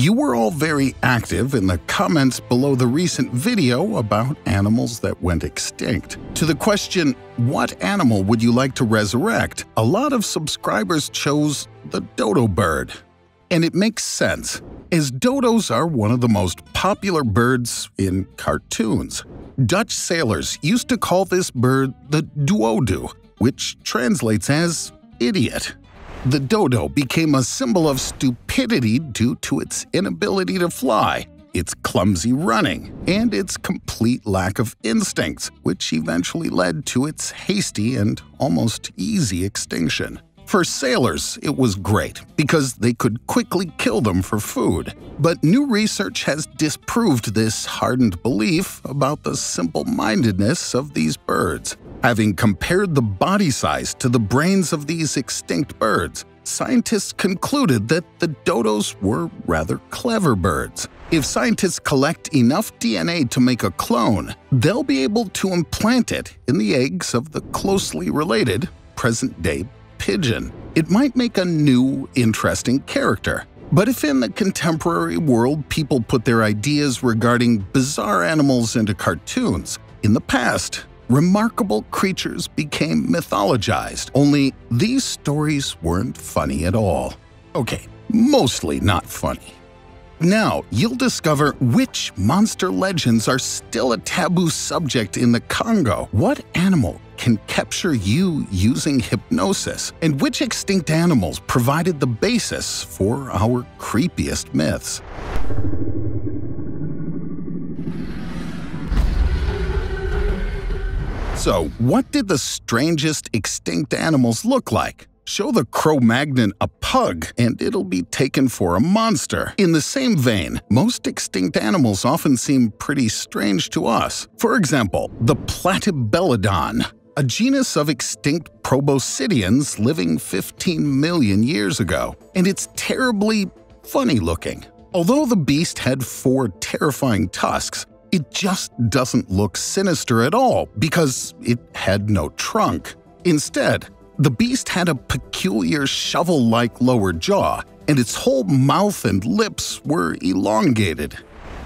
You were all very active in the comments below the recent video about animals that went extinct. To the question, what animal would you like to resurrect? A lot of subscribers chose the dodo bird. And it makes sense, as dodos are one of the most popular birds in cartoons. Dutch sailors used to call this bird the duodu, which translates as idiot. The dodo became a symbol of stupidity due to its inability to fly, its clumsy running, and its complete lack of instincts, which eventually led to its hasty and almost easy extinction. For sailors, it was great because they could quickly kill them for food. But new research has disproved this hardened belief about the simple mindedness of these birds. Having compared the body size to the brains of these extinct birds, scientists concluded that the dodos were rather clever birds. If scientists collect enough DNA to make a clone, they'll be able to implant it in the eggs of the closely related present day pigeon. It might make a new, interesting character. But if in the contemporary world people put their ideas regarding bizarre animals into cartoons, in the past, remarkable creatures became mythologized, only these stories weren't funny at all. Okay, mostly not funny. Now, you'll discover which monster legends are still a taboo subject in the Congo. What animal can capture you using hypnosis? And which extinct animals provided the basis for our creepiest myths? So, what did the strangest extinct animals look like? Show the Cro-Magnon a pug, and it'll be taken for a monster. In the same vein, most extinct animals often seem pretty strange to us. For example, the Platybelodon, a genus of extinct proboscideans living 15 million years ago. And it's terribly funny looking. Although the beast had four terrifying tusks, it just doesn't look sinister at all because it had no trunk. Instead, the beast had a peculiar shovel like lower jaw, and its whole mouth and lips were elongated.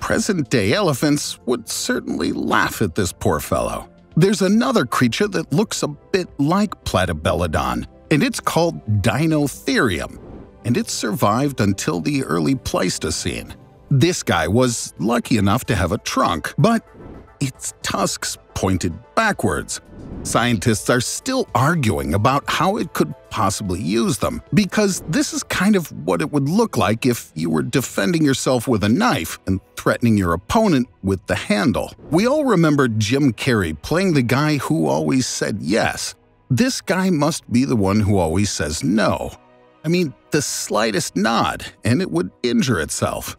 Present day elephants would certainly laugh at this poor fellow. There's another creature that looks a bit like Platybelodon, and it's called Dinotherium, and it survived until the early Pleistocene. This guy was lucky enough to have a trunk, but its tusks pointed backwards. Scientists are still arguing about how it could possibly use them, because this is kind of what it would look like if you were defending yourself with a knife and threatening your opponent with the handle. We all remember Jim Carrey playing the guy who always said yes. This guy must be the one who always says no. I mean, the slightest nod, and it would injure itself.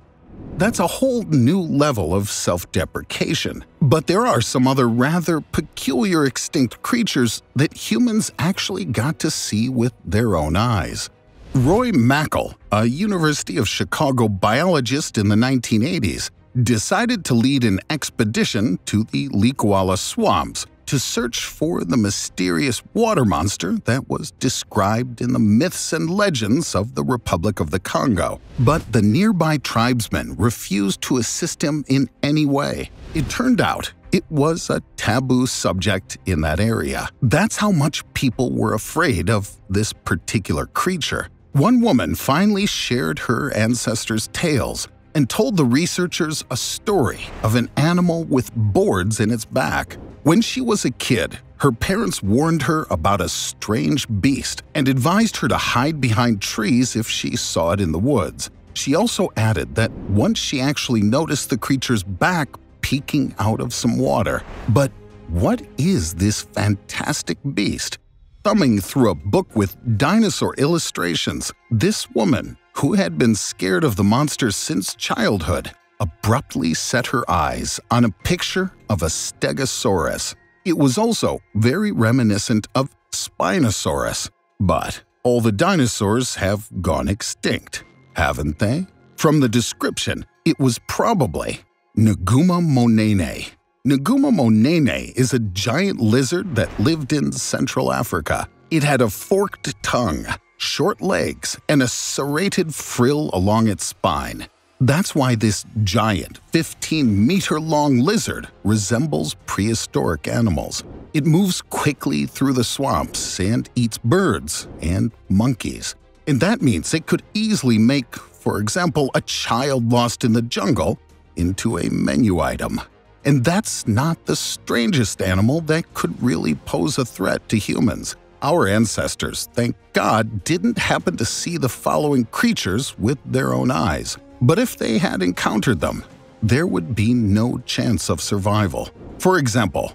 That's a whole new level of self deprecation. But there are some other rather peculiar extinct creatures that humans actually got to see with their own eyes. Roy Mackal, a University of Chicago biologist in the 1980s, decided to lead an expedition to the Likouala swamps to search for the mysterious water monster that was described in the myths and legends of the Republic of the Congo. But the nearby tribesmen refused to assist him in any way. It turned out it was a taboo subject in that area. That's how much people were afraid of this particular creature. One woman finally shared her ancestors' tales and told the researchers a story of an animal with boards in its back when she was a kid, her parents warned her about a strange beast and advised her to hide behind trees if she saw it in the woods. She also added that once she actually noticed the creature's back peeking out of some water. But what is this fantastic beast? Thumbing through a book with dinosaur illustrations, this woman, who had been scared of the monster since childhood, abruptly set her eyes on a picture of a Stegosaurus. It was also very reminiscent of Spinosaurus. But all the dinosaurs have gone extinct, haven't they? From the description, it was probably Nguma monene. Nguma monene is a giant lizard that lived in Central Africa. It had a forked tongue, short legs, and a serrated frill along its spine. That's why this giant, 15 meter long lizard resembles prehistoric animals. It moves quickly through the swamps and eats birds and monkeys. And that means it could easily make, for example, a child lost in the jungle into a menu item. And that's not the strangest animal that could really pose a threat to humans. Our ancestors, thank God, didn't happen to see the following creatures with their own eyes. But if they had encountered them, there would be no chance of survival. For example,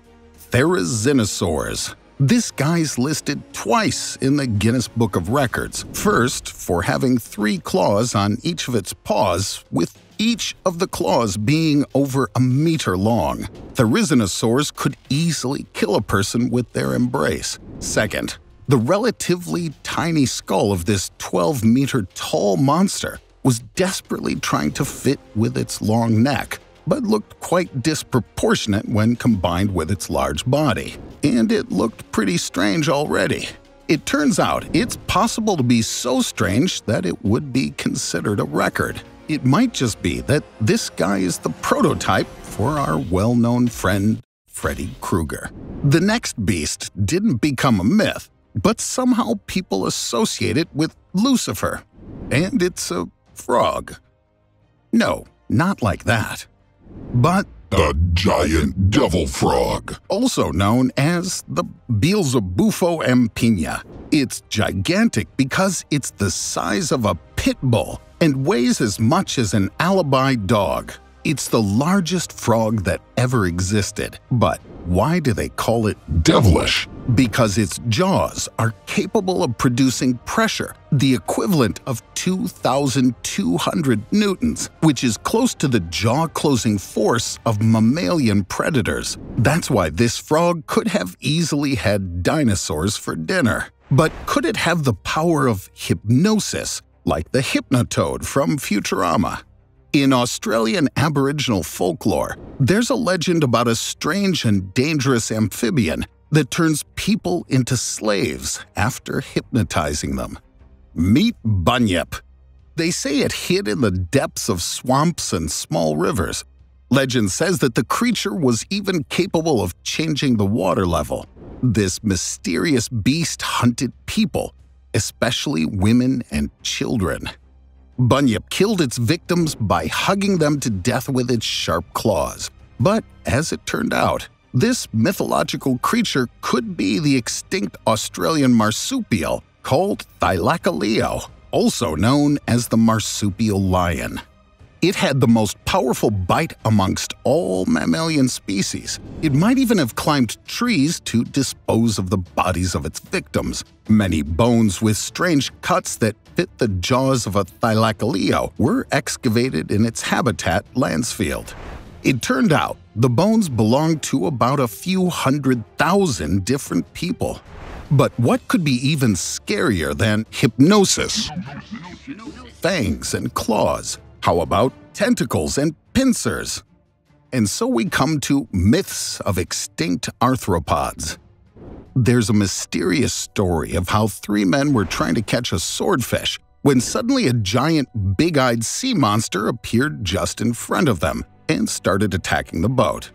therizinosaurs. This guy's listed twice in the Guinness Book of Records. First, for having three claws on each of its paws, with each of the claws being over a meter long. Therizinosaurs could easily kill a person with their embrace. Second, the relatively tiny skull of this 12 meter tall monster was desperately trying to fit with its long neck, but looked quite disproportionate when combined with its large body. And it looked pretty strange already. It turns out it's possible to be so strange that it would be considered a record. It might just be that this guy is the prototype for our well known friend, Freddy Krueger. The next beast didn't become a myth, but somehow people associate it with Lucifer. And it's a frog. No, not like that. But the giant devil frog, also known as the Beelzebufo ampinga. It's gigantic because it's the size of a pit bull and weighs as much as an alibi dog. It's the largest frog that ever existed. But why do they call it devilish? Because its jaws are capable of producing pressure, the equivalent of 2,200 newtons, which is close to the jaw-closing force of mammalian predators. That's why this frog could have easily had dinosaurs for dinner. But could it have the power of hypnosis, like the Hypnotoad from Futurama? In Australian Aboriginal folklore, there's a legend about a strange and dangerous amphibian that turns people into slaves after hypnotizing them. Meet Bunyip. They say it hid in the depths of swamps and small rivers. Legend says that the creature was even capable of changing the water level. This mysterious beast hunted people, especially women and children. Bunyip killed its victims by hugging them to death with its sharp claws. But as it turned out, this mythological creature could be the extinct Australian marsupial called Thylacoleo, also known as the marsupial lion. It had the most powerful bite amongst all mammalian species. It might even have climbed trees to dispose of the bodies of its victims. Many bones with strange cuts that fit the jaws of a thylacoleo were excavated in its habitat, Lancefield. It turned out the bones belonged to about a few hundred thousand different people. But what could be even scarier than hypnosis? Fangs and claws, how about tentacles and pincers? And so we come to myths of extinct arthropods. There's a mysterious story of how three men were trying to catch a swordfish when suddenly a giant big-eyed sea monster appeared just in front of them and started attacking the boat.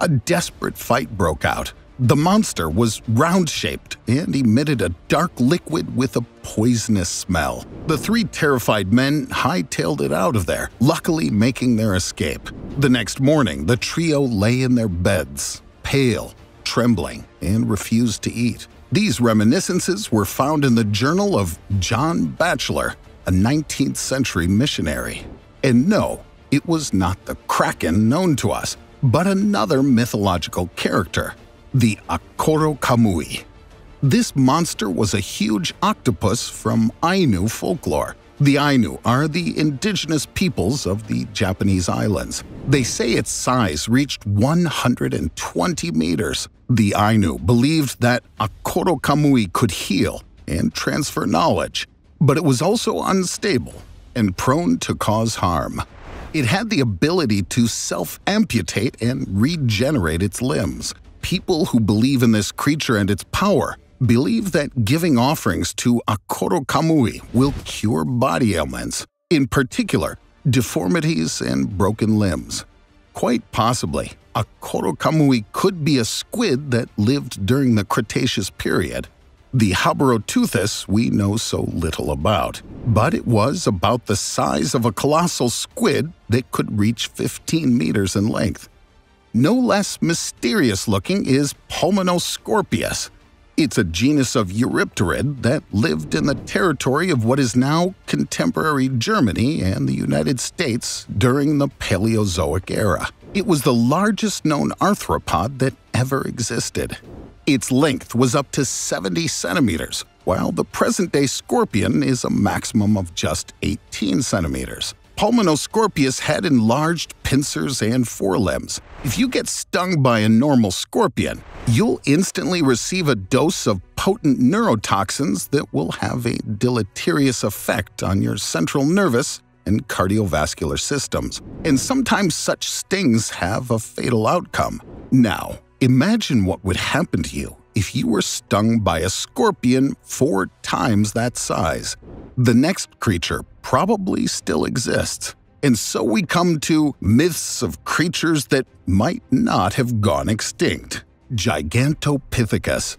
A desperate fight broke out, the monster was round-shaped and emitted a dark liquid with a poisonous smell. The three terrified men hightailed it out of there, luckily making their escape. The next morning, the trio lay in their beds, pale, trembling, and refused to eat. These reminiscences were found in the journal of John Batchelor, a 19th century missionary. And no, it was not the Kraken known to us, but another mythological character, the Akoro Kamui. This monster was a huge octopus from Ainu folklore. The Ainu are the indigenous peoples of the Japanese islands. They say its size reached 120 meters. The Ainu believed that Akoro Kamui could heal and transfer knowledge, but it was also unstable and prone to cause harm. It had the ability to self-amputate and regenerate its limbs people who believe in this creature and its power believe that giving offerings to Akoro Kamui will cure body ailments. In particular, deformities, and broken limbs. Quite possibly, Akoro Kamui could be a squid that lived during the Cretaceous period. The Haboroteuthis we know so little about, but it was about the size of a colossal squid that could reach 15 meters in length. No less mysterious looking is Pulmonoscorpius. It's a genus of Eurypterid that lived in the territory of what is now contemporary Germany and the United States during the Paleozoic era. It was the largest known arthropod that ever existed. Its length was up to 70 centimeters, while the present day scorpion is a maximum of just 18 centimeters. Pulmonoscorpius had enlarged pincers and forelimbs. If you get stung by a normal scorpion, you'll instantly receive a dose of potent neurotoxins that will have a deleterious effect on your central nervous and cardiovascular systems. And sometimes such stings have a fatal outcome. Now, imagine what would happen to you if you were stung by a scorpion four times that size. The next creature probably still exists. And so we come to myths of creatures that might not have gone extinct. Gigantopithecus.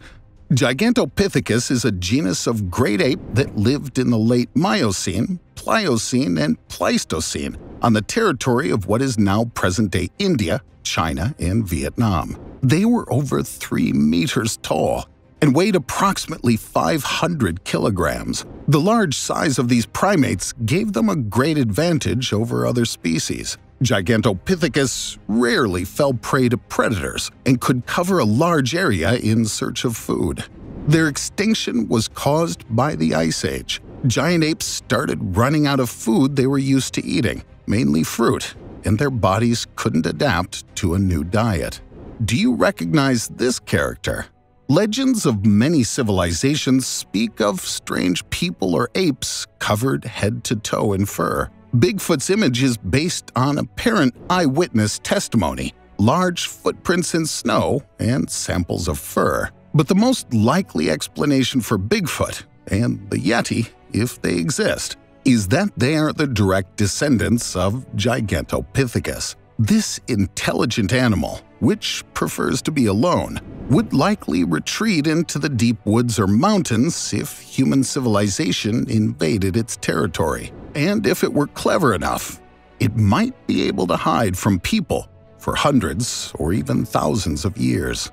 Gigantopithecus is a genus of great ape that lived in the late Miocene, Pliocene, and Pleistocene on the territory of what is now present-day India, China, and Vietnam. They were over 3 meters tall and weighed approximately 500 kilograms. The large size of these primates gave them a great advantage over other species. Gigantopithecus rarely fell prey to predators and could cover a large area in search of food. Their extinction was caused by the Ice Age. Giant apes started running out of food they were used to eating, mainly fruit, and their bodies couldn't adapt to a new diet. Do you recognize this character? Legends of many civilizations speak of strange people or apes covered head to toe in fur. Bigfoot's image is based on apparent eyewitness testimony, large footprints in snow, and samples of fur. But the most likely explanation for Bigfoot, and the Yeti, if they exist, is that they are the direct descendants of Gigantopithecus. This intelligent animal, which prefers to be alone, would likely retreat into the deep woods or mountains if human civilization invaded its territory. And if it were clever enough, it might be able to hide from people for hundreds or even thousands of years.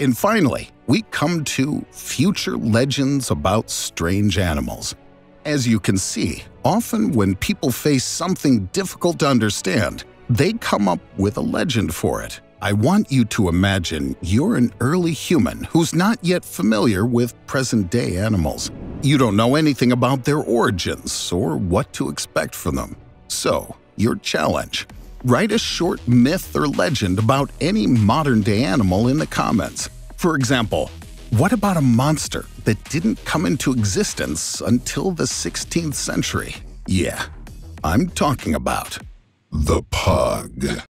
And finally, we come to future legends about strange animals. As you can see, often when people face something difficult to understand, they come up with a legend for it. I want you to imagine you're an early human who's not yet familiar with present-day animals. You don't know anything about their origins or what to expect from them. So, your challenge. Write a short myth or legend about any modern-day animal in the comments. For example, what about a monster that didn't come into existence until the 16th century? Yeah, I'm talking about The Pug.